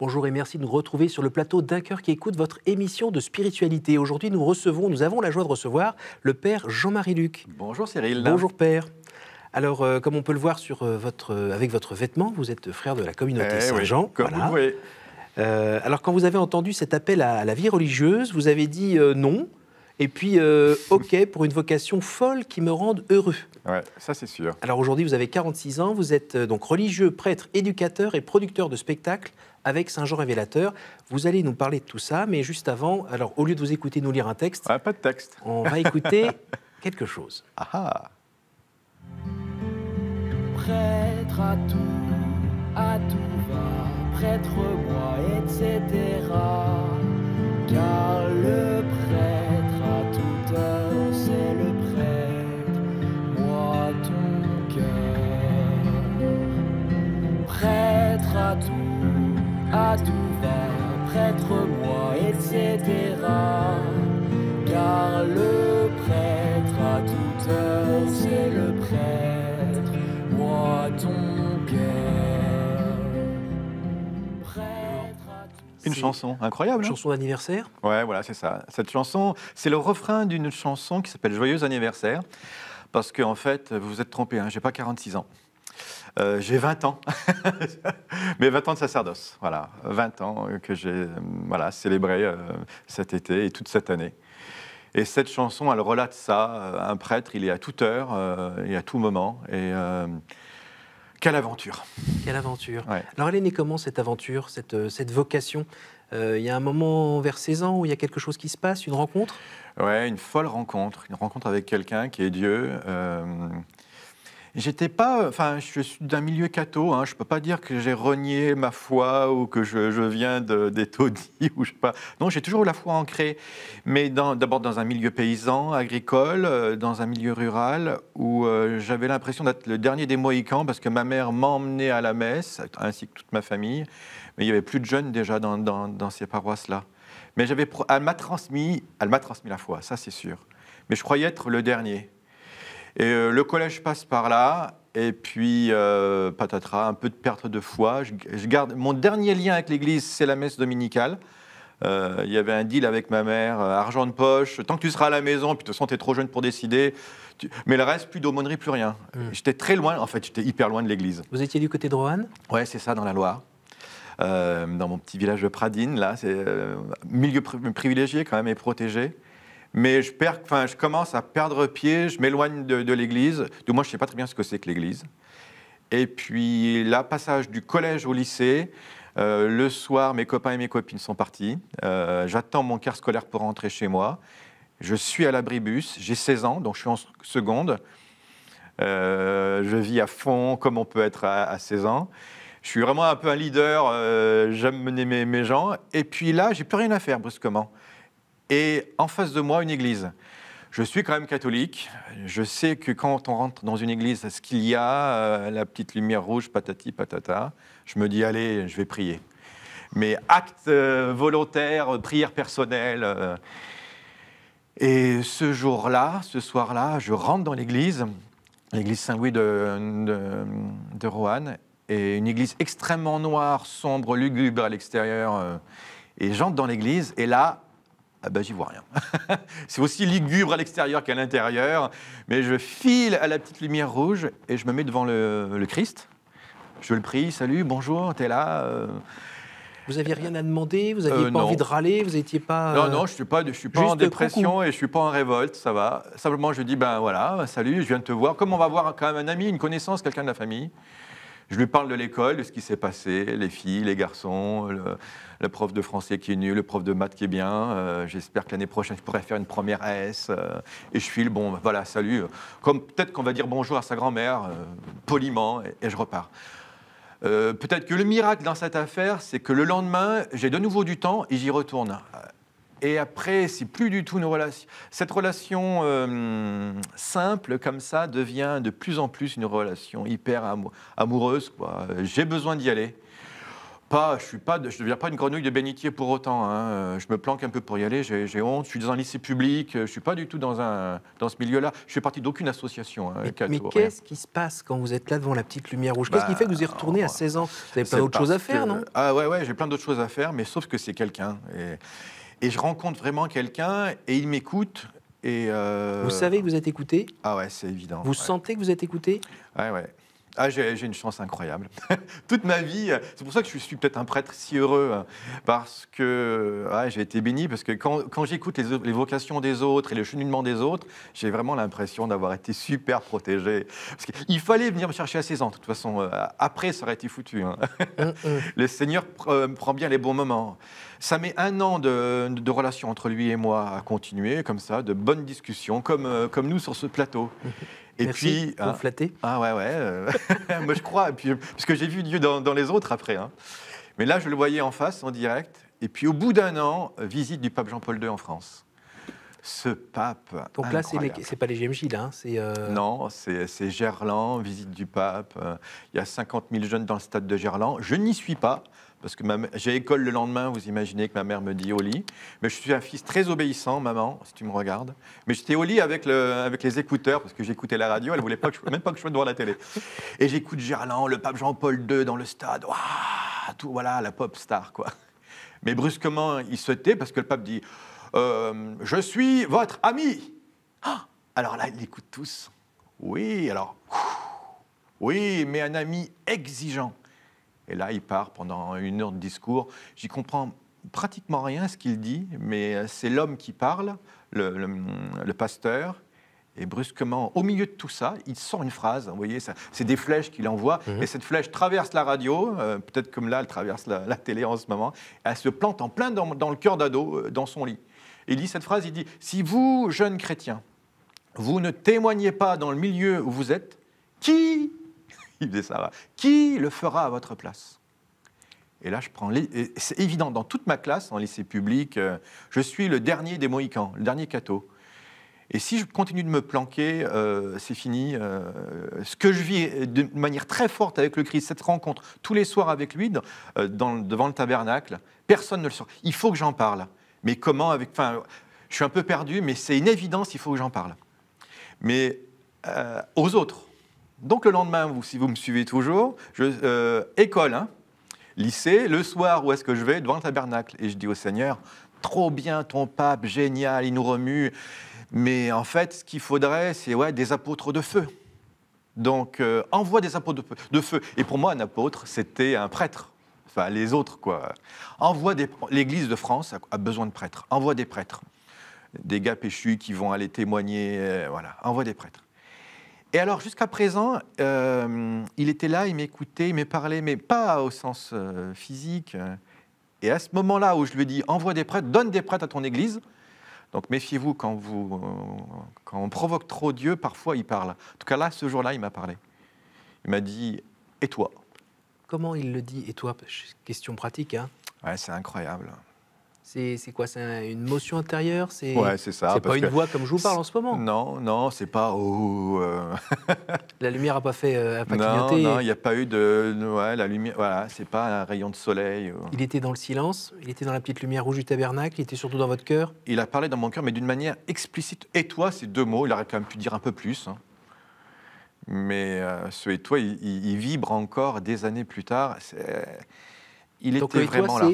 Bonjour et merci de nous retrouver sur le plateau d'un cœur qui écoute votre émission de spiritualité. Aujourd'hui, nous recevons, nous avons la joie de recevoir le Père Jean-Marie Luc. Bonjour Cyril. Bonjour Père. Alors, euh, comme on peut le voir sur, euh, votre, euh, avec votre vêtement, vous êtes frère de la communauté Eh Saint-Jean. oui, comme Voilà. vous alors, quand vous avez entendu cet appel à, à la vie religieuse, vous avez dit non, et puis OK pour une vocation folle qui me rende heureux. Ouais, ça c'est sûr. Alors aujourd'hui, vous avez 46 ans, vous êtes donc religieux, prêtre, éducateur et producteur de spectacles avec Saint Jean Révélateur. Vous allez nous parler de tout ça, mais juste avant, alors au lieu de vous écouter nous lire un texte, Ouais, pas de texte. on va écouter quelque chose. Ah ah. prêtre à tout, à tout va, prêtre-moi, etc. Car le prêtre à toute heure, c'est le prêtre, moi ton cœur. Prêtre à tout, à tout va, prêtre-moi, etc. Car le prêtre à toute heure, c'est le prêtre, moi ton cœur. Prêtre à tout. Une chanson incroyable. hein Chanson d'anniversaire Ouais, voilà, c'est ça. Cette chanson, c'est le refrain d'une chanson qui s'appelle Joyeux anniversaire. Parce qu'en fait, vous vous êtes trompé, hein, j'ai pas 46 ans. Euh, j'ai 20 ans, mais 20 ans de sacerdoce, voilà, 20 ans que j'ai euh, voilà, célébré euh, cet été et toute cette année. Et cette chanson, elle relate ça, un prêtre, il est à toute heure euh, et à tout moment, et quelle aventure Quelle aventure Ouais. Alors elle est née comment cette aventure, cette, cette vocation Il y a un moment vers 16 ans où il y a quelque chose qui se passe, une rencontre? Ouais, une folle rencontre, une rencontre avec quelqu'un qui est Dieu. J'étais pas, enfin, je suis d'un milieu catho. Hein, je peux pas dire que j'ai renié ma foi ou que je, viens de- des taudis ou je pas. Non, j'ai toujours la foi ancrée, mais d'abord dans un milieu paysan, agricole, euh, dans un milieu rural où euh, j'avais l'impression d'être le dernier des Mohicans parce que ma mère m'emmenait à la messe ainsi que toute ma famille, mais il y avait plus de jeunes déjà dans, dans- ces paroisses-là. Mais elle m'a transmis, elle m'a transmis la foi, ça c'est sûr. Mais je croyais être le dernier. Et euh, le collège passe par là, et puis euh, patatras, un peu de perte de foi. Je, je garde mon dernier lien avec l'Église, c'est la messe dominicale. Euh, Il y avait un deal avec ma mère, argent de poche. Tant que tu seras à la maison, puis de toute façon, tu es trop jeune pour décider. tu- Mais le reste, plus d'aumônerie, plus rien. J'étais très loin, en fait, j'étais hyper loin de l'Église. Vous étiez du côté de Roanne? Ouais, c'est ça, dans la Loire. Euh, dans mon petit village de Pradine, là, c'est milieu pri- privilégié quand même et protégé. Mais je, commence à perdre pied, je m'éloigne de, l'église. Du moins, je ne sais pas très bien ce que c'est que l'église. Et puis, là, passage du collège au lycée. euh, le soir, mes copains et mes copines sont partis. Euh, J'attends mon quart scolaire pour rentrer chez moi. Je suis à l'abribus. J'ai 16 ans, donc je suis en seconde. Euh, je vis à fond comme on peut être à, à 16 ans. Je suis vraiment un peu un leader, j'aime mener mes, mes gens. Et puis là, j'ai plus rien à faire brusquement. Et en face de moi, une église. Je suis quand même catholique. Je sais que quand on rentre dans une église, ce qu'il y a, euh, la petite lumière rouge, patati patata, je me dis, allez, je vais prier. Mais acte euh, volontaire, euh, prière personnelle. Et ce jour-là, ce soir-là, je rentre dans l'église, l'église Saint-Louis de, de, de Roanne, et une église extrêmement noire, sombre, lugubre à l'extérieur. et j'entre dans l'église, et là, ah ben, j'y vois rien. C'est aussi lugubre à l'extérieur qu'à l'intérieur, mais je file à la petite lumière rouge et je me mets devant le, le Christ. Je le prie, salut, bonjour, t'es là euh, Vous aviez rien à demander Vous n'aviez Euh, pas non. envie de râler Vous n'étiez pas... Non, euh, non, je suis pas, je suis pas en dépression et je suis pas en révolte, ça va. Simplement, je dis ben voilà, salut, je viens de te voir. Comme on va voir quand même un ami, une connaissance, quelqu'un de la famille. Je lui parle de l'école, de ce qui s'est passé, les filles, les garçons, le, prof de français qui est nul, le prof de maths qui est bien. Euh, J'espère que l'année prochaine, je pourrai faire une première S. euh, et je file, bon, voilà, salut. Comme peut-être qu'on va dire bonjour à sa grand-mère, euh, poliment, et, je repars. Peut-être que le miracle dans cette affaire, c'est que le lendemain, j'ai de nouveau du temps et j'y retourne. Et après, c'est plus du tout une relation. Cette relation euh, simple comme ça devient de plus en plus une relation hyper amou- amoureuse. J'ai besoin d'y aller. pas, je je deviens pas une grenouille de bénitier pour autant. hein. Je me planque un peu pour y aller. J'ai honte. Je suis dans un lycée public. Je suis pas du tout dans un dans ce milieu-là. Je fais partie d'aucune association. hein, Mais, qu'est-ce qui se passe quand vous êtes là devant la petite lumière rouge? Qu'est-ce qui Bah, fait que vous y retournez à alors, 16 ans? Vous avez plein d'autres choses à faire, que- non? Ah ouais, ouais, j'ai plein d'autres choses à faire, mais sauf que c'est quelqu'un. Et, et je rencontre vraiment quelqu'un et il m'écoute. Et euh, Vous savez que vous êtes écouté? Ah ouais, c'est évident. Vous ouais. sentez que vous êtes écouté? Ouais, ouais. Ah, j'ai une chance incroyable. Toute ma vie, c'est pour ça que je suis peut-être un prêtre si heureux, hein, parce que j'ai été béni, parce que quand, quand j'écoute les, les vocations des autres et le cheminement des autres, j'ai vraiment l'impression d'avoir été super protégé. Parce qu'il fallait venir me chercher à 16 ans, de toute façon. euh, après, ça aurait été foutu. hein. Hum, hum. Le Seigneur euh, prend bien les bons moments. Ça met un an de, de relation entre lui et moi à continuer, comme ça, de bonnes discussions, comme, euh, comme nous sur ce plateau. Et Merci puis, pour hein, flatter. ah ouais, ouais. euh, moi, je crois. Et puis, parce que j'ai vu Dieu dans, dans les autres après. hein. Mais là, je le voyais en face, en direct. Et puis, au bout d'un an, visite du pape Jean-Paul II en France. Ce pape. Donc là, c'est incroyable. pas les GMJ, là. hein, euh, Non, c'est c'est Gerland, visite du pape. euh, Il y a 50 000 jeunes dans le stade de Gerland. Je n'y suis pas, parce que j'ai école le lendemain, vous imaginez que ma mère me dit au lit. Mais je suis un fils très obéissant, maman, si tu me regardes. Mais j'étais au lit avec, le, avec les écouteurs, parce que j'écoutais la radio, elle voulait que je, même pas que je sois devant la télé. Et j'écoute Gerland, le pape Jean-Paul II dans le stade. Tout, voilà, la pop star, quoi. Mais brusquement, il se tait, parce que le pape dit euh, Je suis votre ami. Ah alors là, ils l'écoutent tous. Oui, alors. Oui, mais un ami exigeant. Et là, il part pendant une heure de discours. J'y comprends pratiquement rien ce qu'il dit, mais euh, c'est l'homme qui parle, le, le- le pasteur. Et brusquement, au milieu de tout ça, il sort une phrase. Vous voyez, c'est des flèches qu'il envoie. Mhm. Et cette flèche traverse la radio, euh, peut-être comme là, elle traverse la, la télé en ce moment. Elle se plante en plein dans, dans le cœur d'ado, euh, dans son lit. Et il dit cette phrase, il dit, si vous, jeunes chrétiens, vous ne témoignez pas dans le milieu où vous êtes, qui, faisait ça, qui le fera à votre place? Et là, je prends, et c'est évident, dans toute ma classe, en lycée public, euh, je suis le dernier des Mohicans, le dernier catho. Et si je continue de me planquer, euh, c'est fini. euh, ce que je vis de manière très forte avec le Christ, cette rencontre tous les soirs avec lui, devant le tabernacle, personne ne le sait. Il faut que j'en parle. Mais comment Je suis un peu perdu, mais c'est une évidence, il faut que j'en parle. Mais aux autres. Donc le lendemain, vous, si vous me suivez toujours, je, euh, école, hein, lycée, le soir, où est-ce que je vais? Devant le tabernacle. Et je dis au Seigneur, trop bien ton pape, génial, il nous remue. Mais en fait, ce qu'il faudrait, c'est ouais, des apôtres de feu. Donc, euh, envoie des apôtres de feu. Et pour moi, un apôtre, c'était un prêtre. Enfin, les autres, quoi. Envoie. L'Église de France a, a besoin de prêtres. Envoie des prêtres. Des gars péchus qui vont aller témoigner. euh, voilà, envoie des prêtres. Et alors, jusqu'à présent, euh, il était là, il m'écoutait, il me parlait, mais pas au sens euh, physique. Et à ce moment-là où je lui ai dit, envoie des prêtres, donne des prêtres à ton Église, donc méfiez-vous quand, vous, euh, quand on provoque trop Dieu, parfois il parle. En tout cas là, ce jour-là, il m'a parlé. Il m'a dit, et toi? Comment il le dit Et toi? Question pratique. Hein? Ouais, c'est incroyable. C'est quoi C'est un- une motion intérieure? C'est Ouais, ça. c'est pas une voix comme je vous parle en ce moment? Non, non, c'est pas. Oh, euh, La lumière a pas fait, euh, a pas non, clignoté. non, il n'y a pas eu de. Ouais, la lumière. Voilà, c'est pas un rayon de soleil. euh. Il était dans le silence, il était dans la petite lumière rouge du tabernacle, il était surtout dans votre cœur? Il a parlé dans mon cœur, mais d'une manière explicite. Et toi, c'est deux mots. Il aurait quand même pu dire un peu plus. hein. Mais euh, ce et toi, il, il- il vibre encore des années plus tard. Il Donc était toi, vraiment là.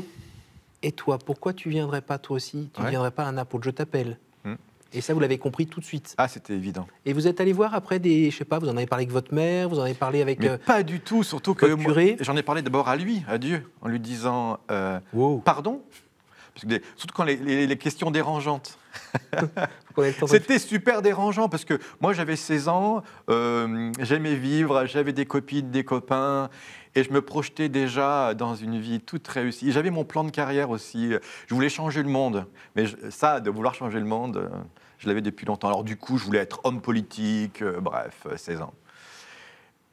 Et toi, pourquoi tu viendrais pas toi aussi? Tu Ouais. viendrais pas à un apôtre Je t'appelle. Hmm. Et ça, vous l'avez compris tout de suite. Ah, c'était évident. Et vous êtes allé voir après des, je sais pas, vous en avez parlé avec votre mère, vous en avez parlé avec. Mais euh, pas du tout, surtout que j'en ai parlé d'abord à lui, à Dieu, en lui disant euh, Wow. pardon? Parce que des- surtout quand les, les- les questions dérangeantes. C'était super dérangeant parce que moi j'avais 16 ans, euh, j'aimais vivre, j'avais des copines, des copains et je me projetais déjà dans une vie toute réussie. J'avais mon plan de carrière aussi. Je voulais changer le monde. Mais je- ça, de vouloir changer le monde, euh, je l'avais depuis longtemps. Alors du coup, je voulais être homme politique, euh, bref, euh, 16 ans.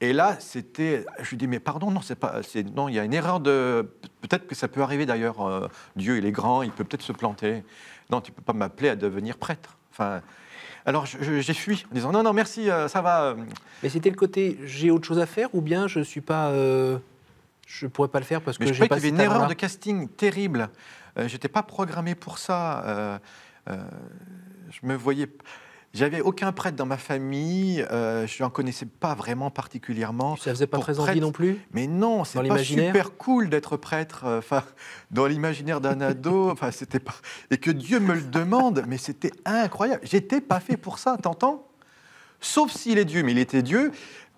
Et là, c'était, je lui dis, mais pardon, non, c'est pas, c'est, non, il y a une erreur de, peut-être que ça peut arriver d'ailleurs. euh, Dieu, il est grand, il peut peut-être se planter. Non, tu peux pas m'appeler à devenir prêtre. Enfin, alors je- je- j'ai fui en disant, non, non, merci, euh, ça va. Mais c'était le côté j'ai autre chose à faire ou bien je suis pas. euh, Je pourrais pas le faire parce Mais que je j'ai pas qu'il y avait une erreur de casting terrible. Euh, J'étais pas programmé pour ça. Je me voyais. J'avais aucun prêtre dans ma famille. Euh, je n'en connaissais pas vraiment particulièrement. Ça faisait pas très envie prêtre, non plus Mais non, c'est pas super cool d'être prêtre. euh, dans l'imaginaire d'un ado, enfin, c'était pas. Et que Dieu me le demande, mais c'était incroyable. J'étais pas fait pour ça, t'entends? Sauf s'il est Dieu, mais il était Dieu.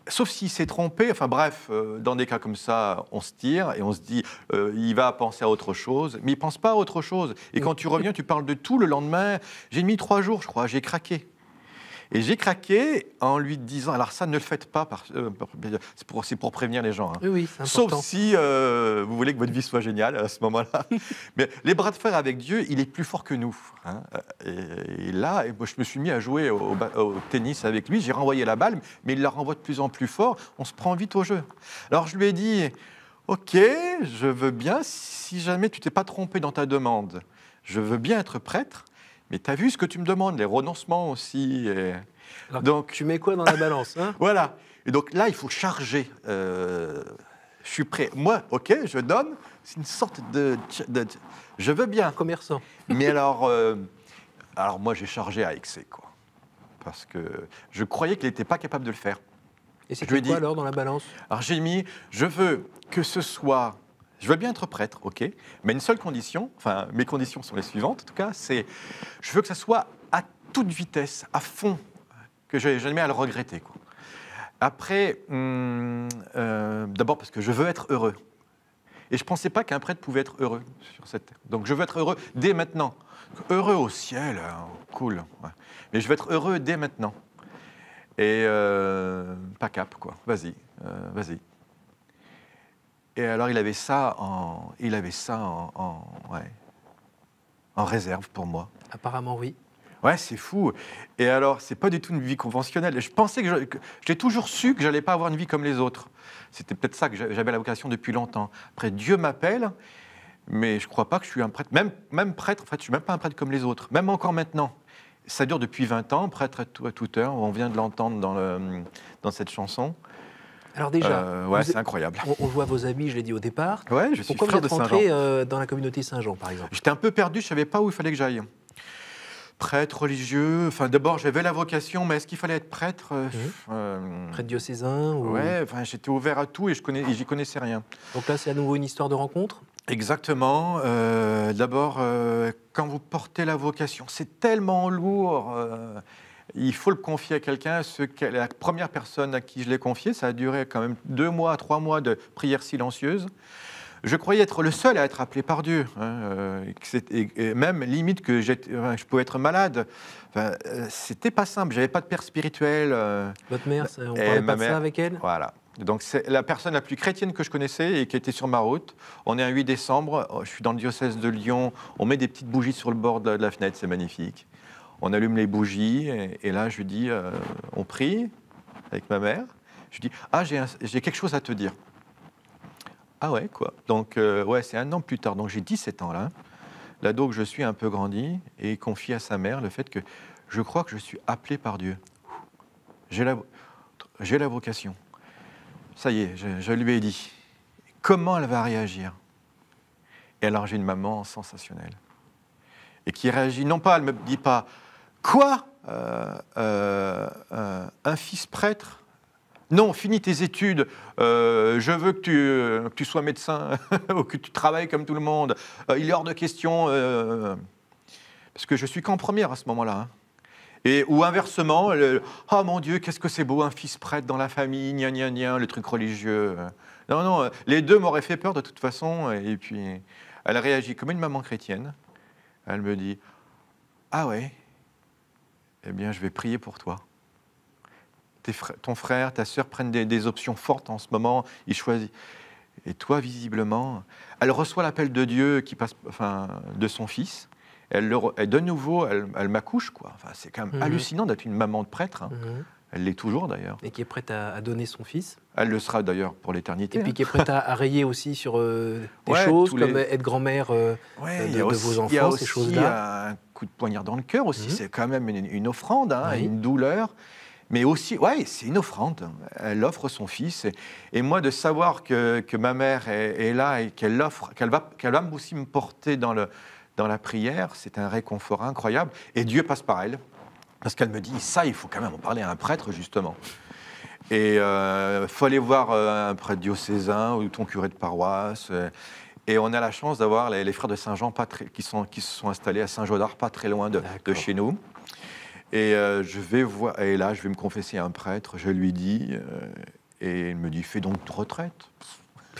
Sauf s'il s'est trompé. Enfin bref, euh, dans des cas comme ça, on se tire et on se dit, euh, il va penser à autre chose, mais il pense pas à autre chose. Et quand tu reviens, tu parles de tout le lendemain. J'ai mis trois jours, je crois. J'ai craqué. Et j'ai craqué en lui disant, alors ça ne le faites pas, euh, c'est pour, pour prévenir les gens. hein. Oui, oui. Sauf si euh, vous voulez que votre vie soit géniale à ce moment-là. Mais les bras de fer avec Dieu, il est plus fort que nous. hein. Et, et là, et moi, je me suis mis à jouer au, au tennis avec lui. J'ai renvoyé la balle, mais il la renvoie de plus en plus fort. On se prend vite au jeu. Alors je lui ai dit, OK, je veux bien, si jamais tu t'es pas trompé dans ta demande, je veux bien être prêtre. Mais tu as vu ce que tu me demandes, les renoncements aussi. et- Alors, Donc, Tu mets quoi dans la balance hein voilà. Et donc là, il faut charger. Euh, je suis prêt. Moi, ok, je donne. C'est une sorte de, de- Je veux bien. Commerçant. Mais alors, euh, alors moi, j'ai chargé à excès, quoi. Parce que je croyais qu'il n'était pas capable de le faire. Et c'est quoi dit- alors dans la balance? Alors j'ai mis, je veux que ce soit, je veux bien être prêtre, ok, mais une seule condition, enfin mes conditions sont les suivantes en tout cas, c'est, je veux que ça soit à toute vitesse, à fond, que je n'ai jamais à le regretter. Après, hum, euh, d'abord parce que je veux être heureux. Et je ne pensais pas qu'un prêtre pouvait être heureux sur cette terre. Donc je veux être heureux dès maintenant. Heureux au ciel, hein, cool. Mais je veux être heureux dès maintenant. Et euh, pas cap, quoi. Vas-y, euh, vas-y. Et alors il avait ça en, il avait ça en, en- ouais, en réserve pour moi. Apparemment, oui. Ouais, c'est fou. Et alors, c'est pas du tout une vie conventionnelle. Je pensais que j'ai toujours su que j'allais pas avoir une vie comme les autres. C'était peut-être ça que j'a- j'avais la vocation depuis longtemps. Après, Dieu m'appelle, mais je crois pas que je suis un prêtre. Même, même prêtre, en fait, je suis même pas un prêtre comme les autres. Même encore maintenant. Ça dure depuis 20 ans, prêtre à, tout- à toute heure. On vient de l'entendre dans, le- dans cette chanson. Alors déjà, Euh, ouais, c'est incroyable. on, on voit vos amis, je l'ai dit au départ. Ouais, je suis Pourquoi vous êtes de rentré euh, dans la communauté Saint-Jean, par exemple? J'étais un peu perdu, je savais pas où il fallait que j'aille. Prêtre, religieux, enfin d'abord j'avais la vocation, mais est-ce qu'il fallait être prêtre? Euh, euh, Prêtre diocésain ou... Ouais, enfin j'étais ouvert à tout et je connais, j'y connaissais rien. Donc là, c'est à nouveau une histoire de rencontre? Exactement. euh, d'abord, euh, quand vous portez la vocation, c'est tellement lourd. euh, il faut le confier à quelqu'un. La première personne à qui je l'ai confié, ça a duré quand même deux mois, trois mois de prière silencieuse. Je croyais être le seul à être appelé par Dieu. hein, euh, et même limite que enfin, je pouvais être malade. Enfin, euh, C'était pas simple. J'avais pas de père spirituel. euh, Votre mère, on parlait ma pas de ça mère- avec elle voilà. Donc c'est la personne la plus chrétienne que je connaissais et qui était sur ma route. On est un 8 décembre, je suis dans le diocèse de Lyon, on met des petites bougies sur le bord de la, de la fenêtre, c'est magnifique. On allume les bougies et, là je lui dis, euh, on prie avec ma mère. Je lui dis, ah j'ai quelque chose à te dire. Ah ouais, quoi? Donc euh, ouais, c'est un an plus tard, donc j'ai 17 ans là. L'ado que je suis un peu grandi et confie à sa mère le fait que je crois que je suis appelé par Dieu. J'ai la, la vocation. Ça y est, je, je lui ai dit. Comment elle va réagir? Et alors j'ai une maman sensationnelle. Et qui réagit, non pas, elle ne me dit pas, quoi Euh, euh, euh, Un fils prêtre? Non, finis tes études, je veux que tu, sois médecin ou que tu travailles comme tout le monde. Il est hors de question. parce que je suis qu'en première à ce moment-là. hein. Et, ou inversement, le, ah mon Dieu, qu'est-ce que c'est beau, un fils prêtre dans la famille, gna gna gna, le truc religieux. Non, non, les deux m'auraient fait peur de toute façon. Et puis, elle réagit comme une maman chrétienne. Elle me dit, ah ouais, eh bien, je vais prier pour toi. Tes frères- ton frère, ta sœur prennent des, des options fortes en ce moment, ils choisissent. Et toi, visiblement, elle reçoit l'appel de Dieu qui passe, enfin, de son fils. Elle, le et de nouveau, elle, elle m'accouche, quoi. Enfin, c'est quand même Mhm. hallucinant d'être une maman de prêtre. hein. Mhm. Elle l'est toujours d'ailleurs. Et qui est prête à, à donner son fils. Elle le sera d'ailleurs pour l'éternité. Et puis hein. qui est prête à, à rayer aussi sur euh, des Ouais, choses les- comme être grand-mère. euh, Ouais, de- il y a de aussi, vos enfants, ces choses-là. un coup de poignard dans le cœur aussi. Mhm. C'est quand même une, une offrande, hein, Oui. une douleur. mais aussi, ouais, c'est une offrande. Elle offre son fils. Et, et moi, de savoir que, que ma mère est, est là et qu'elle offre, qu'elle va, qu'elle va aussi me porter dans, le, dans la prière, c'est un réconfort incroyable. Et Dieu passe par elle, parce qu'elle me dit, ça, il faut quand même en parler à un prêtre, justement. Et il euh, faut aller voir euh, un prêtre diocésain ou ton curé de paroisse. euh, et on a la chance d'avoir les, les frères de Saint-Jean qui, sont, qui se sont installés à Saint-Jodard, pas très loin de, de chez nous. Et euh, je vais voir, et là, je vais me confesser à un prêtre. Je lui dis, euh, et il me dit, fais donc ta retraite.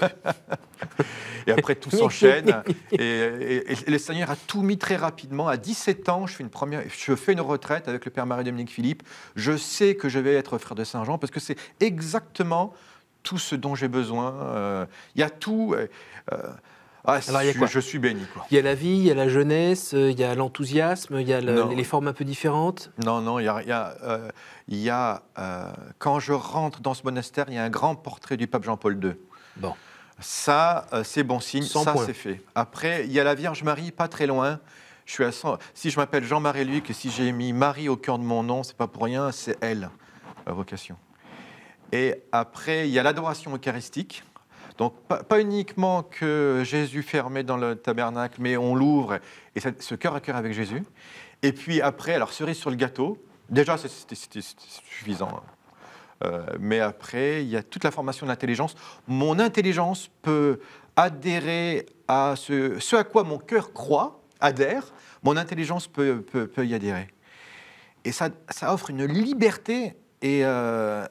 et après, tout s'enchaîne. Et, et- et le Seigneur a tout mis très rapidement. À 17 ans, je fais une, première, je fais une retraite avec le Père Marie-Dominique Philippe. Je sais que je vais être frère de Saint-Jean parce que c'est exactement tout ce dont j'ai besoin. Euh, Il y a tout. euh, euh, ah, Alors, il y a je, quoi je suis béni. Quoi. Il y a la vie, il y a la jeunesse, il y a l'enthousiasme, il y a le- les formes un peu différentes. Non, non, il y a, il y a, euh, il y a, euh, quand je rentre dans ce monastère, il y a un grand portrait du pape Jean-Paul II. Bon. Ça, euh, c'est bon signe, ça c'est fait. Après, il y a la Vierge Marie, pas très loin. Je suis à 100 Si je m'appelle Jean-Marie Luc et si j'ai mis Marie au cœur de mon nom, c'est pas pour rien, c'est elle, la vocation. Et après, il y a l'adoration eucharistique. Donc, pas, pas uniquement que Jésus fermé dans le tabernacle, mais on l'ouvre et ça- ce cœur à cœur avec Jésus. Et puis après, alors cerise sur le gâteau, déjà c'était suffisant. hein. Euh, mais après, il y a toute la formation de l'intelligence. Mon intelligence peut adhérer à ce, à quoi mon cœur croit, adhère, mon intelligence peut, peut- peut y adhérer. Et ça, ça offre une liberté et euh,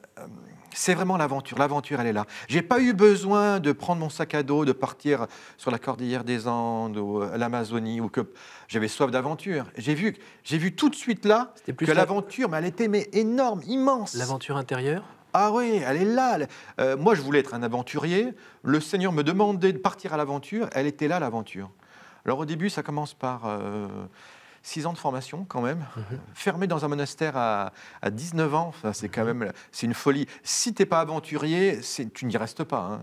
c'est vraiment l'aventure. L'aventure, elle est là. J'ai pas eu besoin de prendre mon sac à dos, de partir sur la cordillère des Andes ou à l'Amazonie ou que j'avais soif d'aventure. J'ai vu, j'ai vu tout de suite là plus que la- l'aventure, mais elle était mais énorme, immense. L'aventure intérieure? Ah oui, elle est là. euh, moi, je voulais être un aventurier. Le Seigneur me demandait de partir à l'aventure. Elle était là, l'aventure. Alors au début, ça commence par euh, six ans de formation quand même. Fermé dans un monastère à, à 19 ans, enfin, c'est quand même c'est une folie. Si t'es pas aventurier, tu n'y restes pas. hein.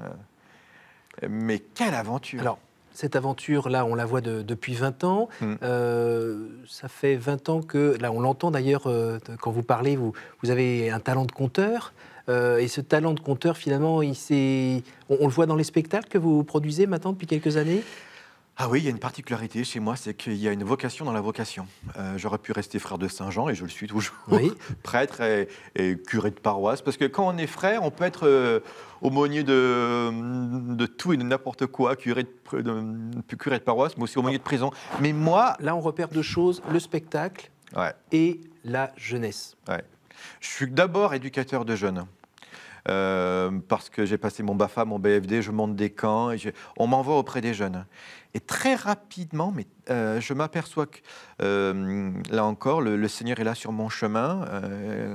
Mais quelle aventure Alors, cette aventure-là, on la voit de- depuis 20 ans. Mm. Euh, ça fait 20 ans que, là, on l'entend d'ailleurs, euh, quand vous parlez, vous, vous avez un talent de conteur. Euh, et ce talent de conteur, finalement, il on, on le voit dans les spectacles que vous produisez maintenant depuis quelques années? Ah oui, il y a une particularité chez moi, c'est qu'il y a une vocation dans la vocation. Euh, J'aurais pu rester frère de Saint-Jean, et je le suis toujours, Oui. prêtre et, et curé de paroisse, parce que quand on est frère, on peut être euh, aumônier de, de tout et de n'importe quoi, curé de, curé de paroisse, mais aussi aumônier de prison. Mais moi, Là, on repère deux choses, le spectacle ouais, et la jeunesse. ouais. je suis d'abord éducateur de jeunes. Euh, parce que j'ai passé mon BAFA, mon BFD, je monte des camps, on m'envoie auprès des jeunes. Et très rapidement, mais euh, je m'aperçois que euh, là encore, le, Seigneur est là sur mon chemin,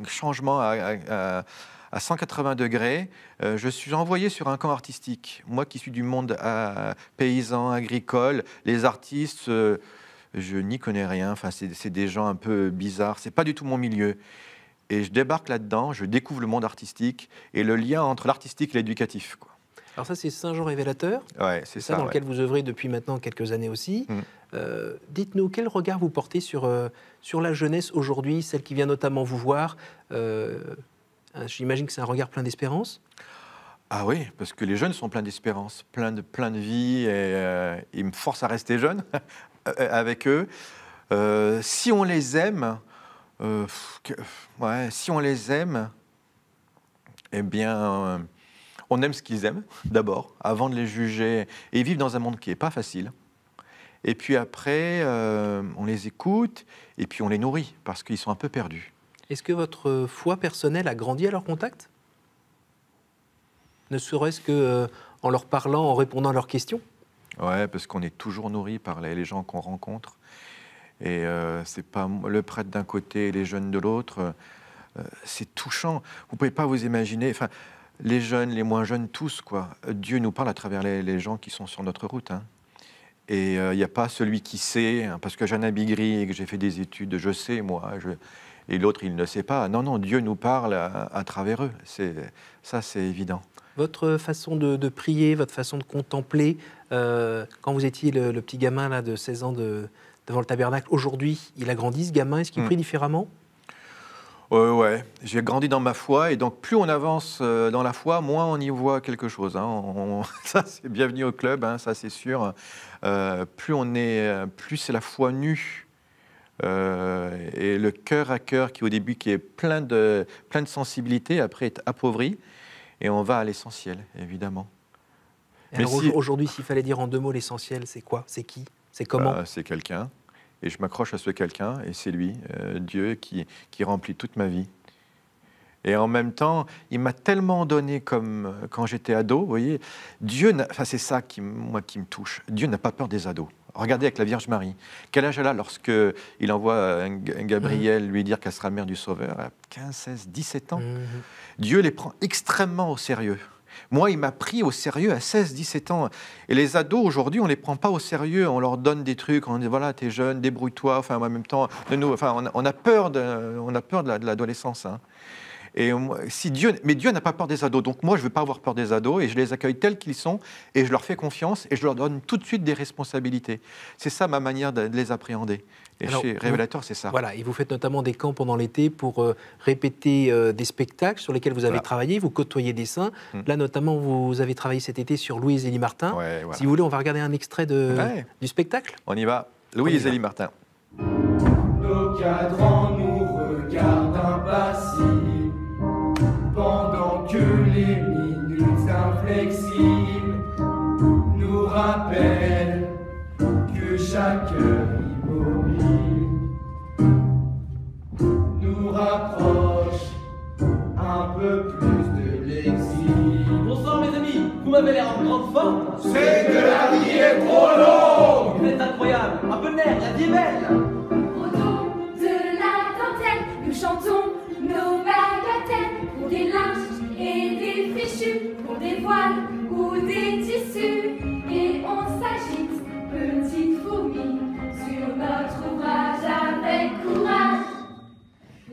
changement à, à- à- à 180 degrés. Je suis envoyé sur un camp artistique. Moi qui suis du monde paysan, agricole, les artistes, je n'y connais rien. Enfin, c'est des gens un peu bizarres. C'est pas du tout mon milieu. Et je débarque là-dedans, je découvre le monde artistique et le lien entre l'artistique et l'éducatif. Alors ça, c'est Saint-Jean Révélateur, Ouais, c'est ça. ça, dans ouais. lequel vous œuvrez depuis maintenant quelques années aussi. Mm. Euh, Dites-nous, quel regard vous portez sur, euh, sur la jeunesse aujourd'hui, celle qui vient notamment vous voir Euh, J'imagine que c'est un regard plein d'espérance. Ah oui, parce que les jeunes sont pleins d'espérance, pleins de, plein de vie, et ils me forcent à rester jeune avec eux. Si on les aime, euh, pff, que- ouais, si on les aime, eh bien, euh, on aime ce qu'ils aiment d'abord, avant de les juger, et ils vivent dans un monde qui n'est pas facile. Et puis après, euh, on les écoute, et puis on les nourrit, parce qu'ils sont un peu perdus. Est-ce que votre foi personnelle a grandi à leur contact? Ne serait-ce que en leur parlant, en répondant à leurs questions? Ouais, parce qu'on est toujours nourri par les gens qu'on rencontre. Et euh, c'est pas le prêtre d'un côté et les jeunes de l'autre. euh, c'est touchant. Vous pouvez pas vous imaginer. Enfin, les jeunes, les moins jeunes, tous quoi. Euh, Dieu nous parle à travers les, gens qui sont sur notre route. hein. Et il n'y a pas celui qui sait, hein, parce que j'ai un habit et que j'ai fait des études, je sais moi. Et l'autre, il ne sait pas. Non, non, Dieu nous parle à, travers eux. Ça, c'est évident. Votre façon de, de prier, votre façon de contempler, euh, quand vous étiez le, le petit gamin là, de 16 ans de- devant le tabernacle, aujourd'hui, il a grandi ce gamin, est-ce qu'il Mm. prie différemment? Ouais, ouais. J'ai grandi dans ma foi et donc plus on avance euh, dans la foi, moins on y voit quelque chose. hein. On- ça, c'est bienvenu au club, hein, ça c'est sûr. Euh, plus on est, euh, plus c'est la foi nue euh, et le cœur à cœur qui au début qui est plein de plein de sensibilité, après est appauvri et on va à l'essentiel, évidemment. Alors, si- Aujourd'hui, s'il fallait dire en deux mots l'essentiel, c'est quoi? C'est qui? C'est comment Euh, c'est quelqu'un. Et je m'accroche à ce quelqu'un, et c'est lui, euh, Dieu, qui, qui remplit toute ma vie. Et en même temps, il m'a tellement donné comme euh, quand j'étais ado, vous voyez, Dieu, enfin, c'est ça qui, moi, qui me touche. Dieu n'a pas peur des ados. Regardez avec la Vierge Marie. Quel âge elle a lorsque il envoie un, Gabriel lui dire qu'elle sera mère du Sauveur a 15, 16, 17 ans? Mhm. Dieu les prend extrêmement au sérieux. Moi, il m'a pris au sérieux à 16, 17 ans. Et les ados, aujourd'hui, on ne les prend pas au sérieux. On leur donne des trucs, on dit voilà, t'es jeune, débrouille-toi. Enfin, en même temps, de nous, enfin, on, a, peur de, on a peur de l'adolescence. hein. Et si Dieu, mais Dieu n'a pas peur des ados. Donc moi, je ne veux pas avoir peur des ados et je les accueille tels qu'ils sont et je leur fais confiance et je leur donne tout de suite des responsabilités. C'est ça ma manière de, les appréhender. Et Alors, chez Révélateur, c'est ça. Voilà, et vous faites notamment des camps pendant l'été pour euh, répéter euh, des spectacles sur lesquels vous avez Voilà. travaillé, vous côtoyez des saints. Mm. Là, notamment, vous avez travaillé cet été sur Louise Élie Martin. Ouais, voilà. Si vous voulez, on va regarder un extrait de, Ouais. du spectacle. On y va. Louise. Élie Martin. Nos cadrans nous regardent impassibles m'avez l'air en grande forme. C'est que la vie est trop longue Vous êtes incroyable, un peu de nerf, la vie est belle. Au dos de la dentelle, nous chantons nos bagatelles pour des linges et des fichus, pour des voiles ou des tissus. Et on s'agite, petite fourmi, sur notre ouvrage avec courage.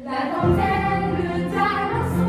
La dentelle, le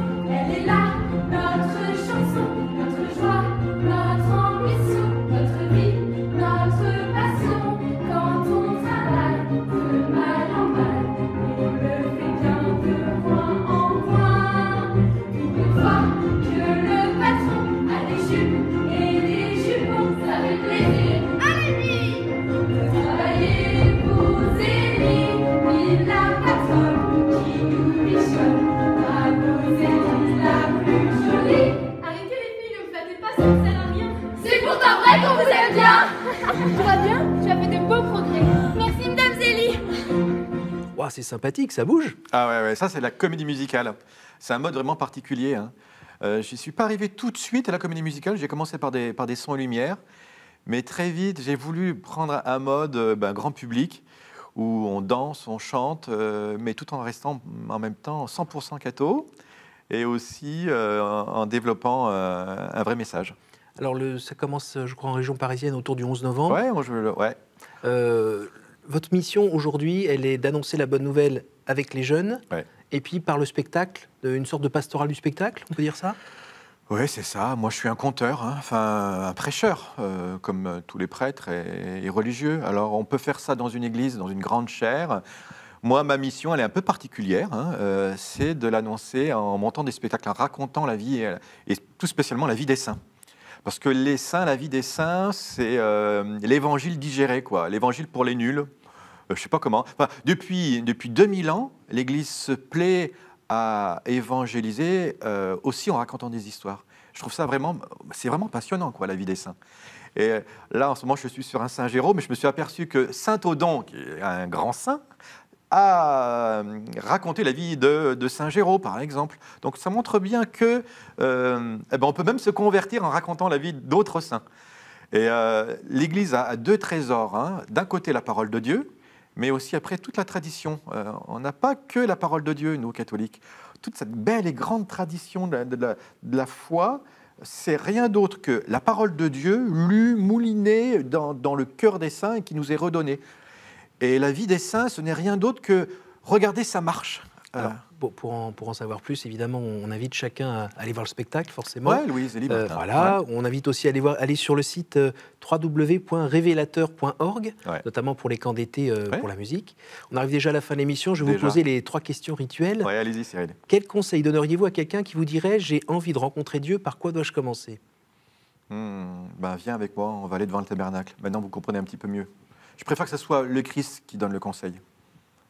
c'est sympathique, ça bouge. Ah ouais, ouais, ça c'est la comédie musicale. C'est un mode vraiment particulier. Hein. Euh, je ne suis pas arrivé tout de suite à la comédie musicale. J'ai commencé par des, par des sons et lumières. Mais très vite, j'ai voulu prendre un mode euh, ben, grand public où on danse, on chante, euh, mais tout en restant en même temps 100% catho et aussi euh, en, développant un vrai message. Alors, le, ça commence, je crois, en région parisienne autour du 11 novembre. Je, ouais. Votre mission aujourd'hui, elle est d'annoncer la bonne nouvelle avec les jeunes, Ouais. et puis par le spectacle, une sorte de pastoral du spectacle, on peut dire ça? Oui, c'est ça. Moi, je suis un conteur, hein, enfin un prêcheur, euh, comme euh, tous les prêtres et, et religieux. Alors, on peut faire ça dans une église, dans une grande chaire. Moi, ma mission, elle est un peu particulière. hein, euh, c'est de l'annoncer en montant des spectacles, en racontant la vie, et, et tout spécialement la vie des saints. Parce que les saints, la vie des saints, c'est euh, l'évangile digéré, quoi. L'évangile pour les nuls. Euh, je sais pas comment. Enfin, depuis, depuis 2000 ans, l'Église se plaît à évangéliser euh, aussi en racontant des histoires. Je trouve ça vraiment, c'est vraiment passionnant, quoi, la vie des saints. Et là, en ce moment, je suis sur un Saint Jérôme, mais je me suis aperçu que Saint Odon, qui est un grand saint, a euh, raconté la vie de, Saint Jérôme, par exemple. Donc ça montre bien que euh, eh ben, on peut même se convertir en racontant la vie d'autres saints. Et euh, l'Église a, deux trésors. hein. D'un côté, la parole de Dieu, mais aussi après toute la tradition. On n'a pas que la parole de Dieu, nous, catholiques. Toute cette belle et grande tradition de la, foi, c'est rien d'autre que la parole de Dieu lue, moulinée dans le cœur des saints et qui nous est redonnée. Et la vie des saints, ce n'est rien d'autre que regarder sa marche. Alors, Ah. pour, pour en, pour en savoir plus, évidemment, on invite chacun à aller voir le spectacle, forcément. Ouais, Louise, libre. Euh, voilà, Ouais. on invite aussi à aller, voir, aller sur le site euh, www.révélateur.org, Ouais. notamment pour les camps d'été euh, Ouais. pour la musique. On arrive déjà à la fin de l'émission. Je vais vous poser les trois questions rituelles. Ouais, allez-y, Cyril. Quel conseil donneriez-vous à quelqu'un qui vous dirait J'ai envie de rencontrer Dieu, par quoi dois-je commencer? Hmm, ben, viens avec moi, on va aller devant le tabernacle. Maintenant, vous comprenez un petit peu mieux. Je préfère que ce soit le Christ qui donne le conseil.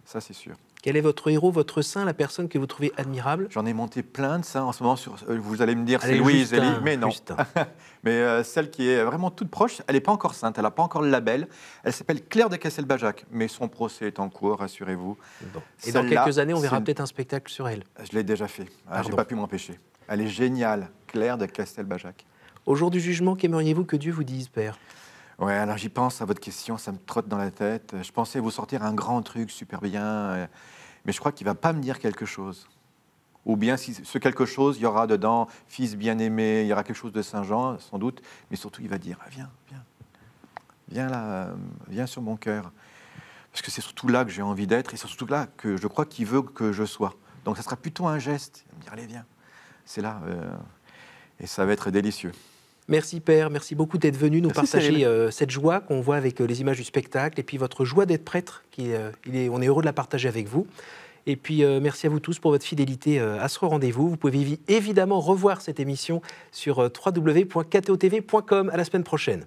Ça, c'est sûr. Quel est votre héros, votre saint, la personne que vous trouvez admirable? J'en ai monté plein de ça en ce moment. Sur, euh, vous allez me dire, c'est Louise, Justin, Elie. Mais non. Mais euh, celle qui est vraiment toute proche, elle n'est pas encore sainte, elle n'a pas encore le label. Elle s'appelle Claire de Castelbajac. Mais son procès est en cours, rassurez-vous. Bon. Et dans quelques années, on verra peut-être un spectacle sur elle. Je l'ai déjà fait. Ah, J'ai pas pu m'empêcher. Elle est géniale, Claire de Castelbajac. Au jour du jugement, qu'aimeriez-vous que Dieu vous dise, Père? Ouais, alors j'y pense à votre question, ça me trotte dans la tête. Je pensais vous sortir un grand truc super bien, euh, mais je crois qu'il va pas me dire quelque chose. Ou bien si ce quelque chose, il y aura dedans fils bien-aimé, il y aura quelque chose de Saint-Jean, sans doute, mais surtout il va dire ah, viens, viens, viens là, euh, viens sur mon cœur. Parce que c'est surtout là que j'ai envie d'être et c'est surtout là que je crois qu'il veut que je sois. Donc ça sera plutôt un geste. Il va me dire allez, viens. C'est là. euh, et ça va être délicieux. Merci Père, merci beaucoup d'être venu nous Merci, partager euh, cette joie qu'on voit avec euh, les images du spectacle et puis votre joie d'être prêtre. Qui, euh, il est, on est heureux de la partager avec vous. Et puis merci à vous tous pour votre fidélité à ce rendez-vous. Vous pouvez évi- évidemment revoir cette émission sur www.ktotv.com. À la semaine prochaine.